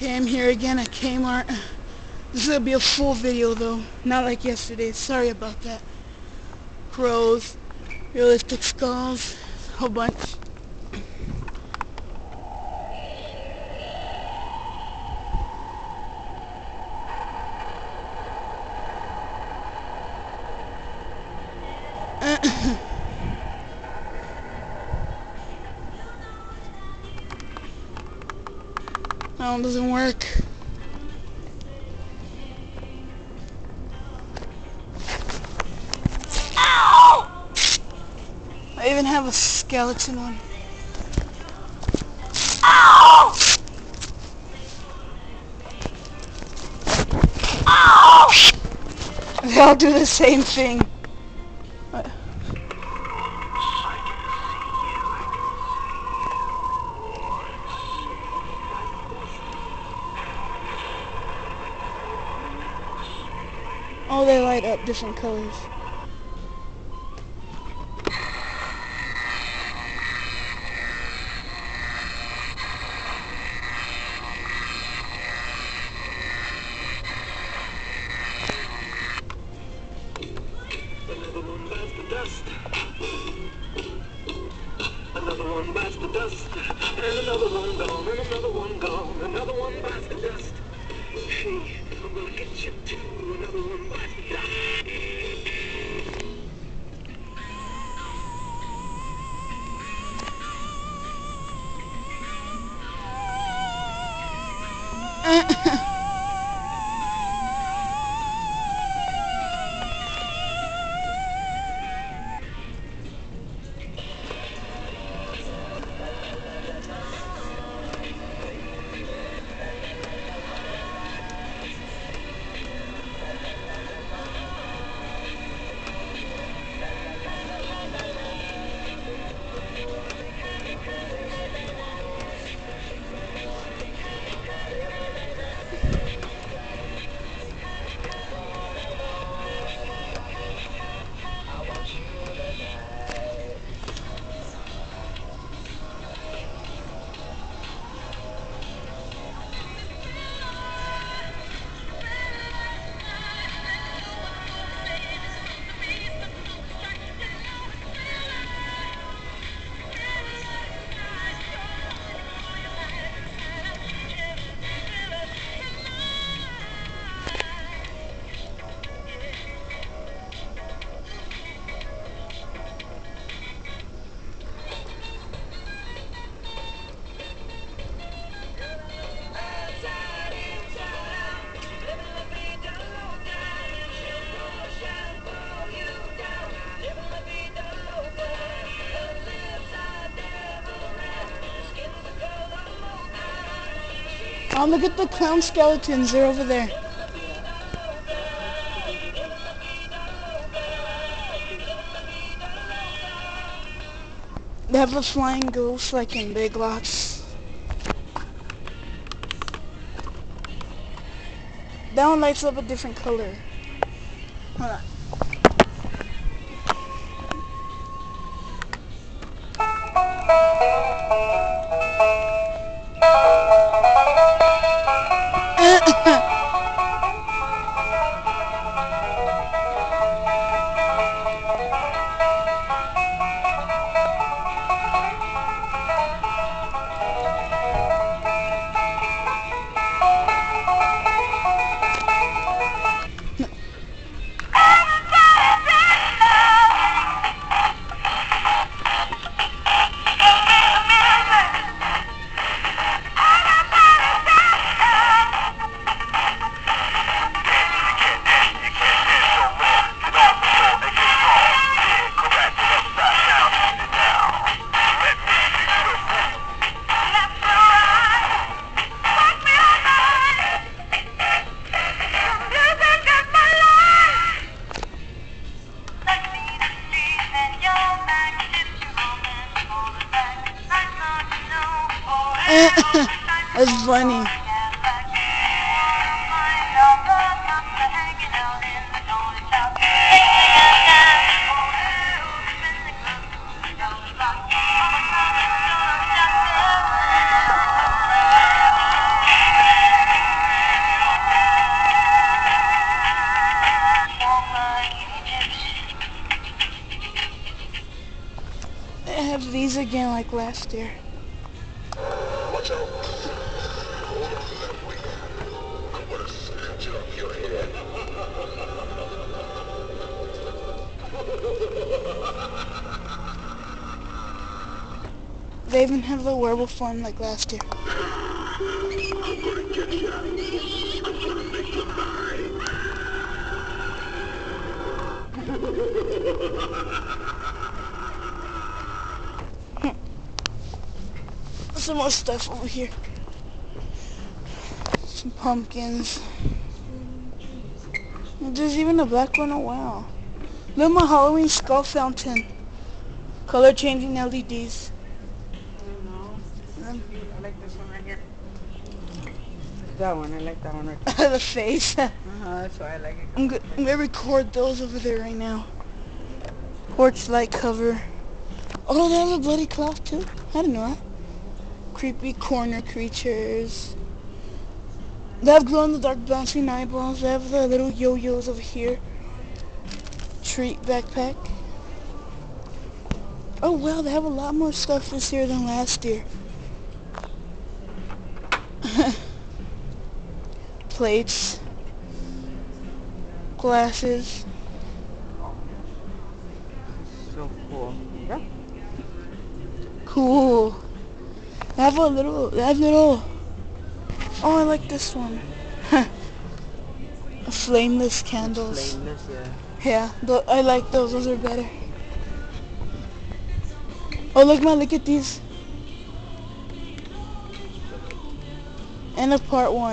Okay, I'm here again at Kmart. This is gonna be a full video though, not like yesterday. Sorry about that. Crows, realistic skulls, a whole bunch. That one doesn't work. Ow! I even have a skeleton one. Ow! Ow! They all do the same thing. Uh, Oh, they light up different colors. I'm gonna get you too. Another one dust. Look at the clown skeletons. They're over there. They have a flying ghost like in Big Lots. That one lights up a different color. Hold on. That's funny. I have these again like last year. They even have the werewolf form like last year. I'm gonna get you. I'm gonna make you mine. Some more stuff over here. Some pumpkins. There's even a black one. Oh wow. Look my Halloween skull fountain. Color changing LEDs. No, I like this one right here. That one, I like that one right there. the face. Uh-huh, that's why I like it. I'm, go- I'm gonna record those over there right now. Porch light cover. Oh, they have a bloody cloth too. I didn't know that. Creepy corner creatures. They have glow in the dark bouncing eyeballs. They have the little yo-yos over here. Treat backpack. Oh wow, they have a lot more stuff this year than last year. Plates. Glasses. So cool. Yeah. Cool. They have a little, they have little, oh I like this one. Flameless candles. Flameless, yeah. Yeah, I like those, those are better. Oh look man, look at these. End of part one.